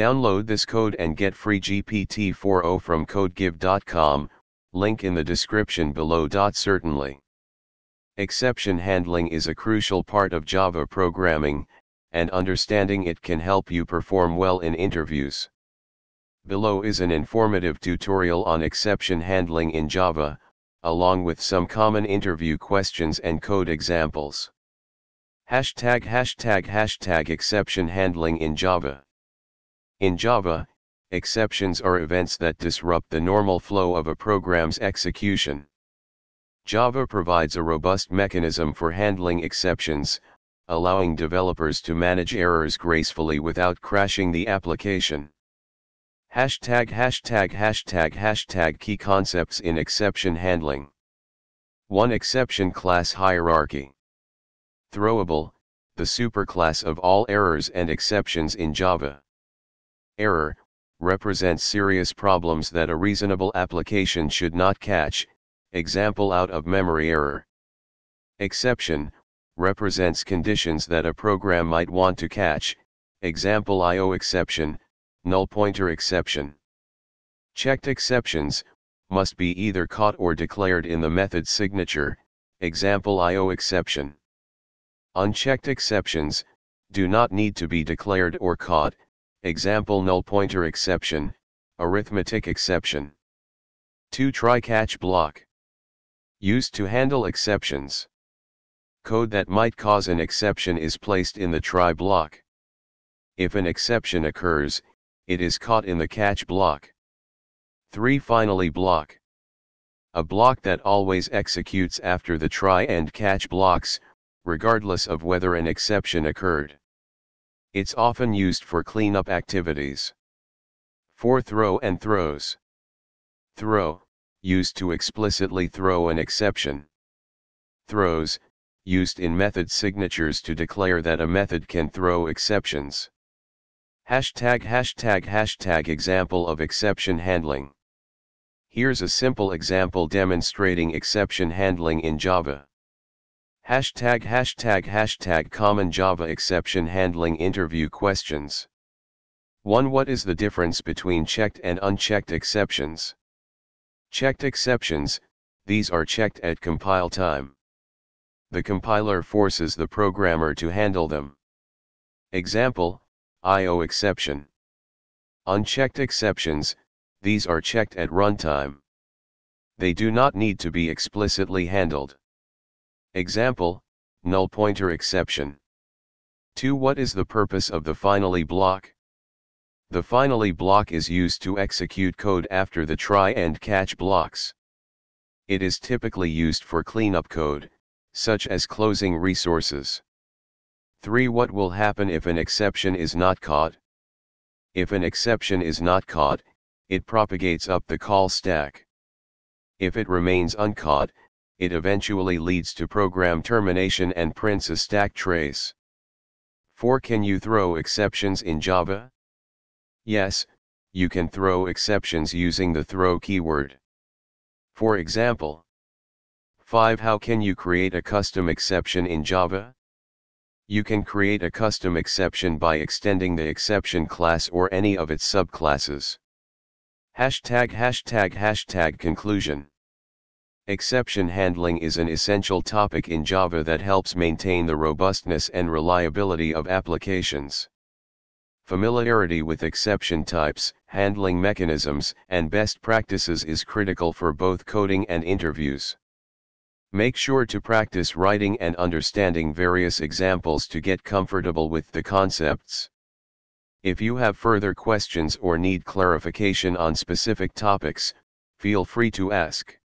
Download this code and get free GPT-4o from codegive.com, link in the description below. Certainly. Exception handling is a crucial part of Java programming, and understanding it can help you perform well in interviews. Below is an informative tutorial on exception handling in Java, along with some common interview questions and code examples. Hashtag hashtag hashtag exception handling in Java. In Java, exceptions are events that disrupt the normal flow of a program's execution. Java provides a robust mechanism for handling exceptions, allowing developers to manage errors gracefully without crashing the application. Hashtag hashtag hashtag hashtag key concepts in exception handling. 1. Exception class hierarchy. Throwable, the superclass of all errors and exceptions in Java error, represents serious problems that a reasonable application should not catch, example out of memory error. Exception, represents conditions that a program might want to catch, example IO exception, null pointer exception. Checked exceptions, must be either caught or declared in the method signature, example IO exception. Unchecked exceptions, do not need to be declared or caught, Example null pointer exception, arithmetic exception. 2 try catch block. Used to handle exceptions. Code that might cause an exception is placed in the try block. If an exception occurs, it is caught in the catch block. 3 finally block. A block that always executes after the try and catch blocks, regardless of whether an exception occurred. It's often used for cleanup activities. 4. Throw and throws. Throw, used to explicitly throw an exception. Throws, used in method signatures to declare that a method can throw exceptions. Hashtag hashtag hashtag example of exception handling. Here's a simple example demonstrating exception handling in Java. Hashtag hashtag hashtag common Java exception handling interview questions. 1. What is the difference between checked and unchecked exceptions? Checked exceptions, these are checked at compile time. The compiler forces the programmer to handle them. Example, IO exception. Unchecked exceptions, these are checked at runtime. They do not need to be explicitly handled. Example, null pointer exception. 2. What is the purpose of the finally block? The finally block is used to execute code after the try and catch blocks. It is typically used for cleanup code, such as closing resources. 3. What will happen if an exception is not caught? If an exception is not caught, it propagates up the call stack. If it remains uncaught, it eventually leads to program termination and prints a stack trace. 4. Can you throw exceptions in Java? Yes, you can throw exceptions using the throw keyword. For example, 5. How can you create a custom exception in Java? You can create a custom exception by extending the exception class or any of its subclasses. Hashtag hashtag hashtag conclusion. Exception handling is an essential topic in Java that helps maintain the robustness and reliability of applications. Familiarity with exception types, handling mechanisms, and best practices is critical for both coding and interviews. Make sure to practice writing and understanding various examples to get comfortable with the concepts. If you have further questions or need clarification on specific topics, feel free to ask.